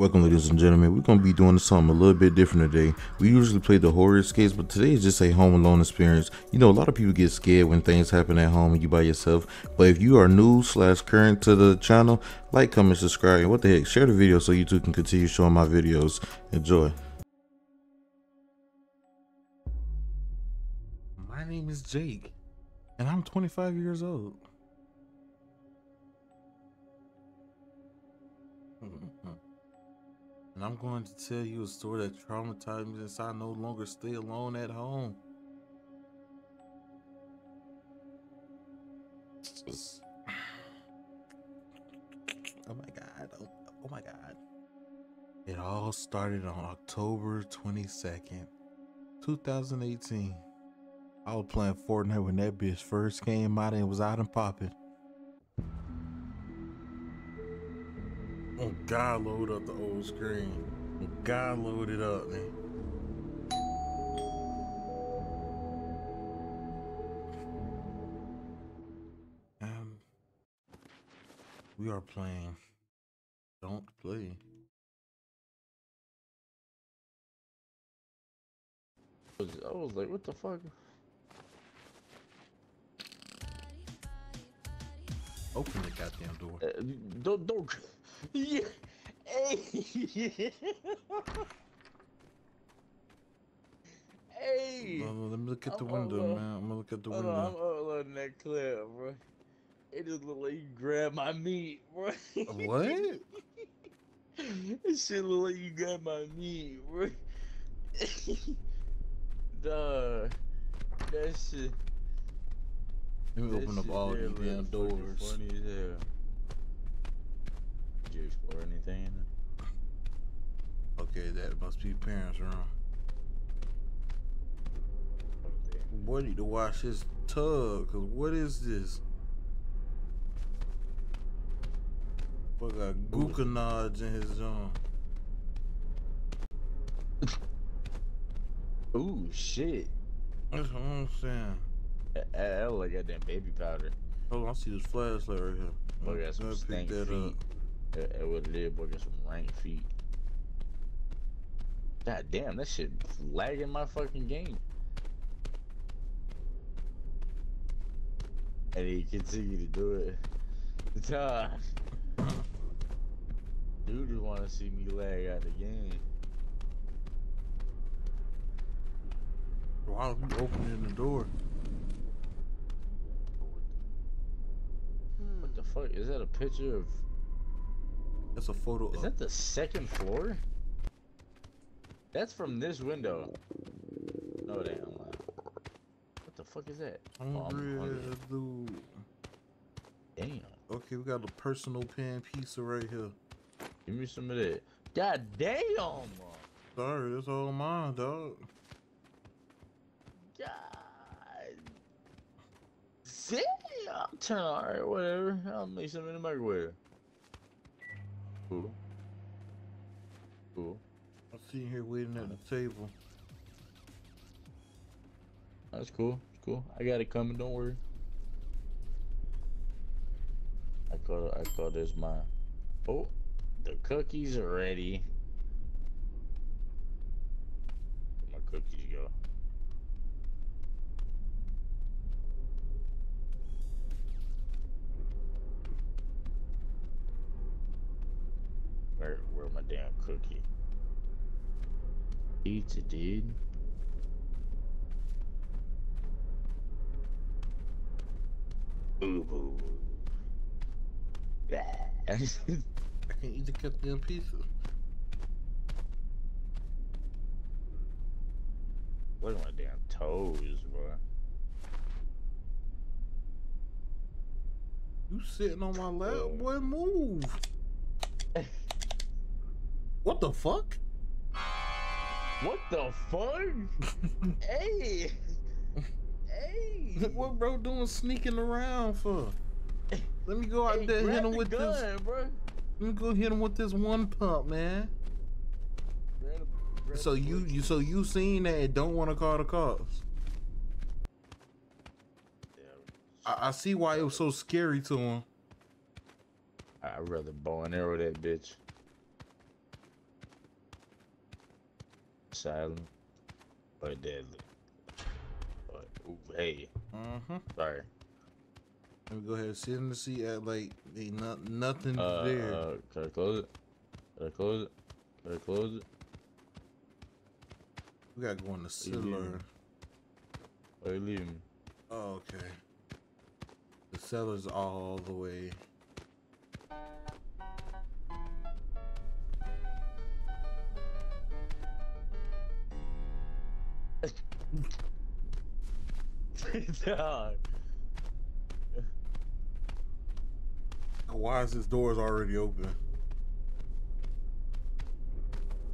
Welcome ladies and gentlemen, we're going to be doing something a little bit different today. We usually play the horror escapes, but today is just a home alone experience. You know, a lot of people get scared when things happen at home and you by yourself. But if you are new slash current to the channel, like, comment, subscribe, and what the heck, share the video so you two can continue showing my videos. Enjoy. My name is Jake, and I'm 25 years old. And I'm going to tell you a story that traumatized me since I no longer stay alone at home. Oh my god. Oh, oh my god. It all started on October 22nd, 2018. I was playing Fortnite when that bitch first came out and was out and popping. God, load up the old screen. God, load it up, man. Um, we are playing. Don't play. I was, I was like, what the fuck? Open the goddamn door. Uh, don't, don't. Yeah. Hey. hey. Uh, let me look at the I'm window, all, uh, man. I'm gonna look at the Hold on, I'm window. uploading that clip, bro. It just look like you grab my meat, bro. What? It shit look like you grab my meat, bro. Dog. That shit. Let me that open up all these damn doors. Funny as hell. Did you explore anything? Okay, that must be parents room. Boy need to wash his tub, cause what is this? Boy got gluconage in his um. Ooh, shit. That's what I'm saying. That, that look like goddamn baby powder. Hold on, I see this flashlight right here. I'm got some stank feet. That, that is, boy got some rank feet. God damn, that shit lagging my fucking game. And he continue to do it. Duh. Dude just wanna see me lag out the game. Why are we opening the door? What the fuck? Is that a picture of That's a photo Is of that the second floor? That's from this window. No damn. What the fuck is that? Oh, I'm hungry hungry. dude. Damn. Okay, we got a personal pan pizza right here. Give me some of that. God damn. Sorry, that's all mine, dog. God. Damn. Turn alright, whatever. I'll make some in the microwave. Cool. Cool. I see you here waiting at the table. That's cool. It's cool. I got it coming. Don't worry. I call. I call this my. Oh, the cookies are ready. My cookies Pizza, dude. Boo boo. I can't eat the goddamn pizza. Look at my damn toes, bro. You sitting on my lap, boy? Move. what the fuck? What the fuck? hey! Hey! what bro doing sneaking around for? Let me go out Hey, there and hit him the with gun, this. bro. Let me go hit him with this one pump, man. Grab grab So you, you, so you seen that and don't want to call the cops? Yeah, I, I see why it was so scary to him. I'd rather bow and arrow that bitch. Silent or deadly. But, ooh, hey, Mm-hmm. sorry. Let me go ahead and sit in the seat at like ain't not, nothing Uh, there. uh, can I close it? Can I close it? Can I close it? we gotta go in the cellar. Or you leaving? Oh, okay. The cellar's all the way. Dog. Why is this doors already open?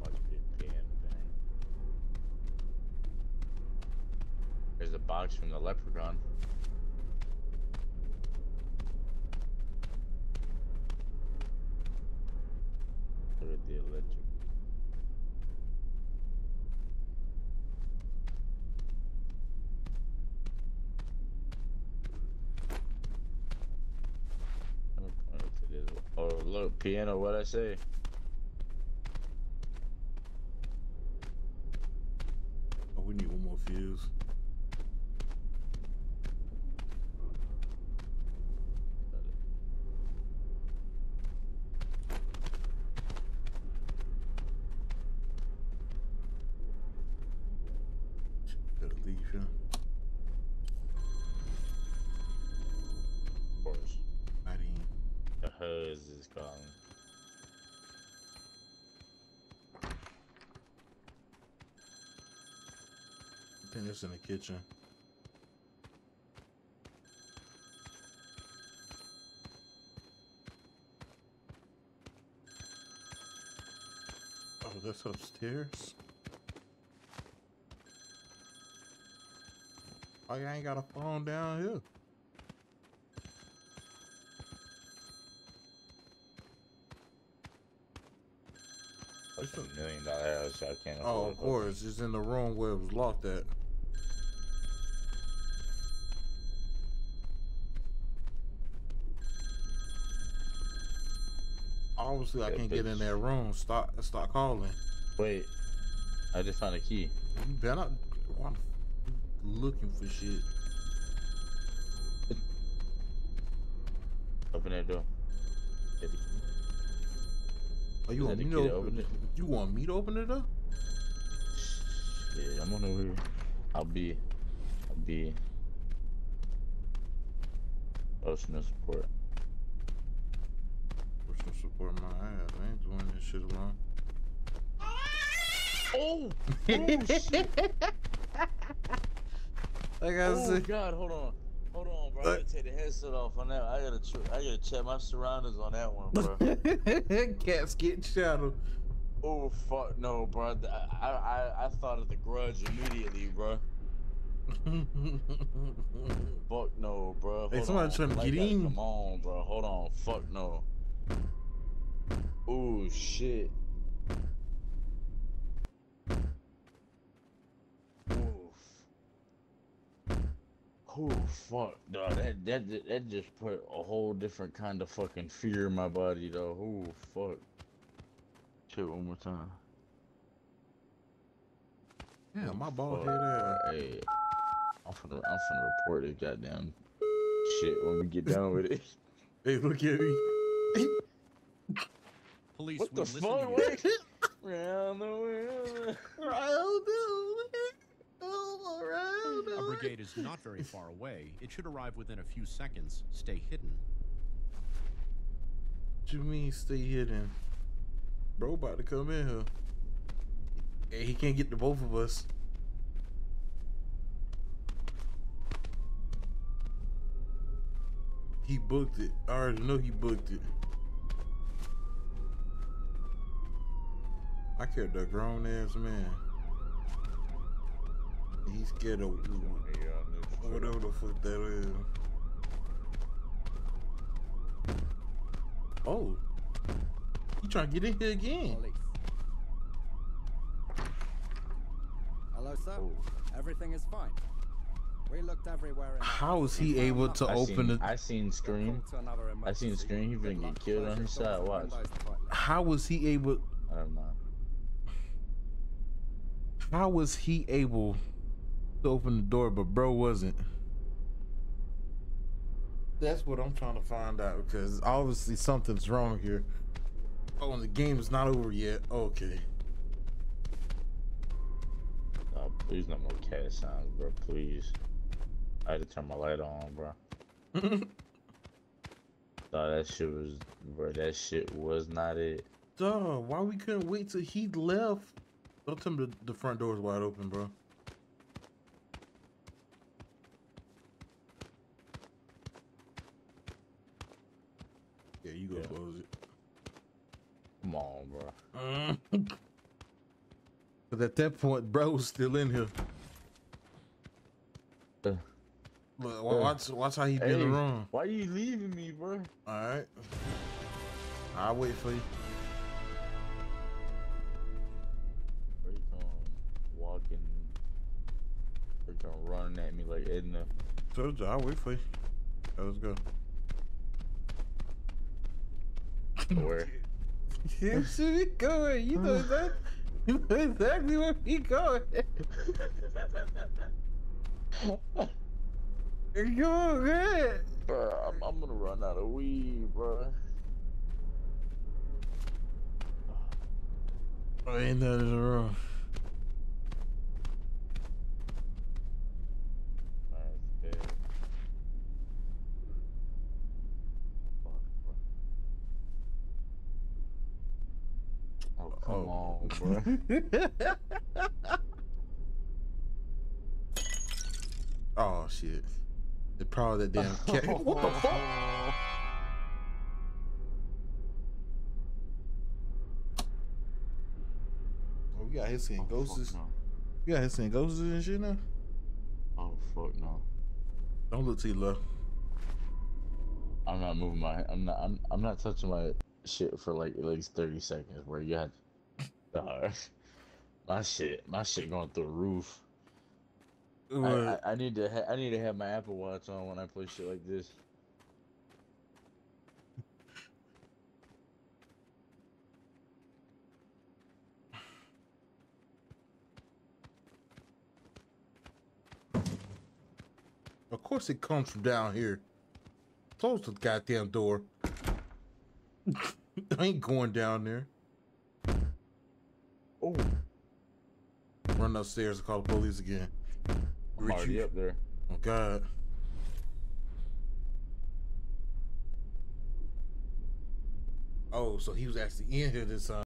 Must be a piano thing. There's a box from the leprechaun. Look at the electric. Let me point it to this one. Oh, look, piano, what I say? Oh, we need one more fuse. Gotta leave, yeah. Calling. I think it's in the kitchen. Oh, that's upstairs. Oh, you ain't got a phone down here. That's a million dollar house. I can't Oh, of course. It's in the room where it was locked at. Obviously, I can't get in that room. Stop, stop calling. Wait, I just found a key. You better not. The looking for shit? Open that door. Oh, you want me to open it? You want me to open it up? Yeah, I'm on over here. I'll be, I'll be. Emotional support. Push some support my ass. I ain't doing this shit alone. Oh! oh shit! Like I Oh said, god, hold on. Hold on, bro. I gotta take the headset off on that. I gotta, I gotta check my surroundings on that one, bro. cats getting shadowed. Oh fuck no, bro. I, I, I thought of the Grudge immediately, bro. Fuck no, bro. Hey, Hold somebody on. trying to get in. Come on, bro. Hold on. Fuck no. Oh shit. Oof. Oh fuck, dog. That that that just put a whole different kind of fucking fear in my body, though. Oh fuck. Shit, one more time. yeah, my bald Fuck, head ass. Hey, I'm finna, I'm finna report this goddamn shit when we get done with it. Hey, look at me. Police What will the listen fuck? to you. Wait. Round the world. A brigade is not very far away. It should arrive within a few seconds. Stay hidden. What you mean stay hidden? Bro about to come in here. And he can't get to both of us. He booked it. I already know he booked it. I killed that grown ass man. He's scared of whatever the fuck that is. Oh. He trying to get in here again. Hello, sir. Oh. Everything is fine. We looked everywhere. in the How house. he able to. I open seen, the I seen Got Scream. called to another I seen emergency. Scream. He Good finna get killed on his side. Watch. How was he able I don't know. How was he able to open the door, but bro wasn't? That's what I'm trying to find out because obviously something's wrong here. Oh, and the game is not over yet. Okay. Oh, please no more cat sounds, bro. Please. I had to turn my light on, bro. Thought that shit was, bro. That shit was not it. Duh, why we couldn't wait till he left? Don't tell me the, the front door is wide open, bro. Yeah, you go Yeah. close it. Come on, bro. Cause at that point, bro was still in here. Uh, Look, wa- watch, watch how he been Hey, around. why are you leaving me, bro? All right, I'll wait for you. Bro, you come walking, freaking running at me like Edna. Told you, I'll wait for you. Let's go. Where? Yeah, see we going. You know that. You know exactly where we going. Go ahead. bro, I'm, I'm gonna run out of weed, bro. Oh, ain't nothing wrong. That's dead. Fuck, bro. Oh, come Oh. oh shit! It's probably that damn cat. what the fuck? Oh, we got his seeing Oh, ghosts. no. We got his seeing ghosts and shit now. Oh fuck no. Don't look to your left. I'm not moving my. I'm not. I'm. I'm not touching my shit for like at least thirty seconds. Where you got. Uh, my shit. My shit going through the roof. I, I, I need to. Ha- I need to have my Apple Watch on when I play shit like this. Of course it comes from down here. Close the goddamn door. I ain't going down there. Oh, Run upstairs and call the police again. I'm already you- up there. Oh God. Oh, so he was actually in here this time.